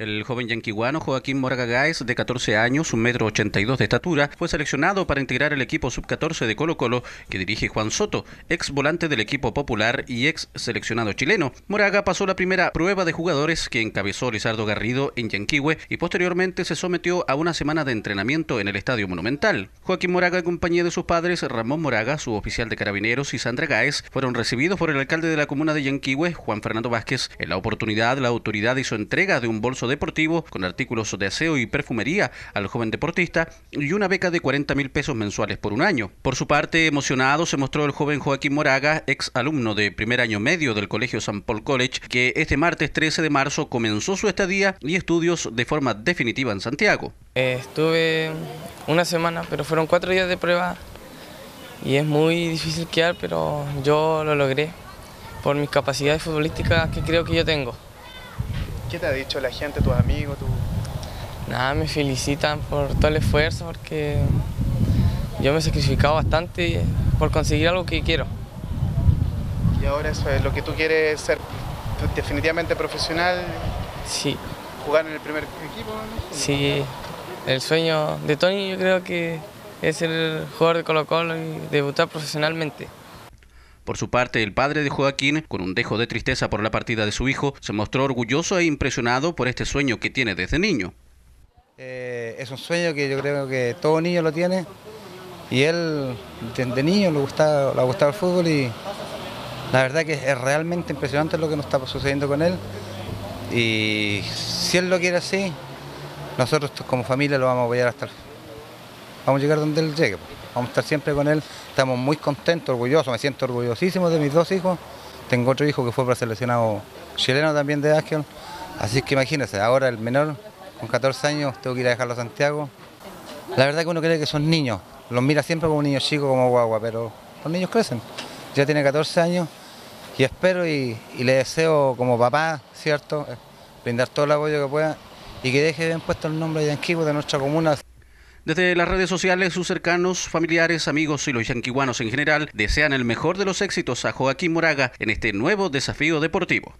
El joven yanquiguano Joaquín Moraga Gáez, de 14 años, un metro 82 de estatura, fue seleccionado para integrar el equipo sub-14 de Colo Colo que dirige Juan Soto, ex volante del equipo popular y ex seleccionado chileno. Moraga pasó la primera prueba de jugadores que encabezó Lizardo Garrido en Yanquihue y posteriormente se sometió a una semana de entrenamiento en el Estadio Monumental. Joaquín Moraga, en compañía de sus padres Ramón Moraga, su oficial de carabineros y Sandra Gáez, fueron recibidos por el alcalde de la comuna de Yanquihue, Juan Fernando Vázquez. En la oportunidad, la autoridad hizo entrega de un bolso deportivo con artículos de aseo y perfumería al joven deportista y una beca de 40 mil pesos mensuales por un año. Por su parte, emocionado se mostró el joven Joaquín Moraga, ex alumno de primer año medio del Colegio San Paul College, que este martes 13 de marzo comenzó su estadía y estudios de forma definitiva en Santiago. Eh, estuve una semana, pero fueron cuatro días de prueba y es muy difícil quedar, pero yo lo logré por mis capacidades futbolísticas que creo que yo tengo. ¿Qué te ha dicho la gente, tus amigos? Tu... Nada, me felicitan por todo el esfuerzo porque yo me he sacrificado bastante por conseguir algo que quiero. Y ahora eso es lo que tú quieres ser definitivamente profesional. Sí. Jugar en el primer equipo. ¿no? Sí, el sueño de Tony yo creo que es el jugador de Colo Colo y debutar profesionalmente. Por su parte, el padre de Joaquín, con un dejo de tristeza por la partida de su hijo, se mostró orgulloso e impresionado por este sueño que tiene desde niño. Eh, es un sueño que yo creo que todo niño lo tiene y él de, niño le gustaba, le el fútbol y la verdad que es realmente impresionante lo que nos está sucediendo con él y si él lo quiere así, nosotros como familia lo vamos a apoyar hasta el vamos a llegar donde él llegue. Vamos a estar siempre con él. Estamos muy contentos, orgullosos. Me siento orgullosísimo de mis dos hijos. Tengo otro hijo que fue seleccionado chileno también de Ángel. Así que imagínense, ahora el menor, con 14 años, tengo que ir a dejarlo a Santiago. La verdad que uno cree que son niños. Los mira siempre como niños chicos, como guagua, pero los niños crecen. Ya tiene 14 años y espero y, le deseo como papá, ¿cierto? Brindar todo el apoyo que pueda y que deje bien puesto el nombre de Yanquivo de nuestra comuna. Desde las redes sociales, sus cercanos, familiares, amigos y los yanquiguanos en general desean el mejor de los éxitos a Joaquín Moraga en este nuevo desafío deportivo.